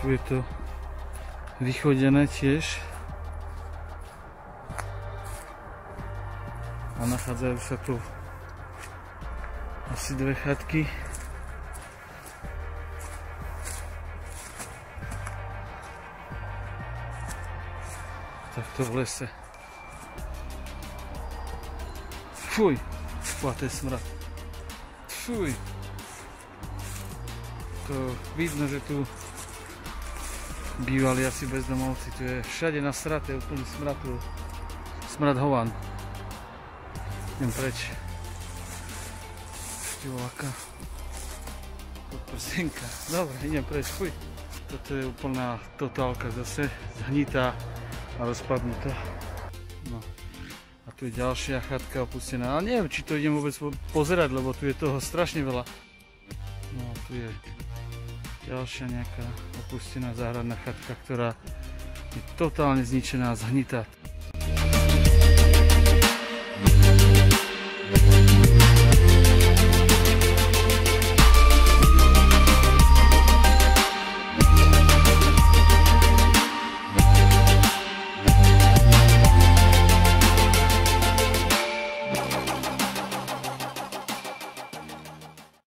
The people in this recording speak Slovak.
Tu je to vychodené tiež. A nachádzajú sa tu asi dve chatky. Takto v lese. Fuj, je smrad. Fuj. To vidno, že tu bývali asi bezdomovci. Tu je všade na strate úplný smrad. Smrad hovan. Idem preč. Štivoláka. Podprsenka. Dobre, idem preč. Fuj. Toto je úplná totálka zase. Zhnitá a rozpadnutá. No. A tu je ďalšia chatka opustená. Ale neviem, či to idem vôbec pozerať, lebo tu je toho strašne veľa. No tu je ďalšia nejaká opustená záhradná chatka, ktorá je totálne zničená, zhnitá.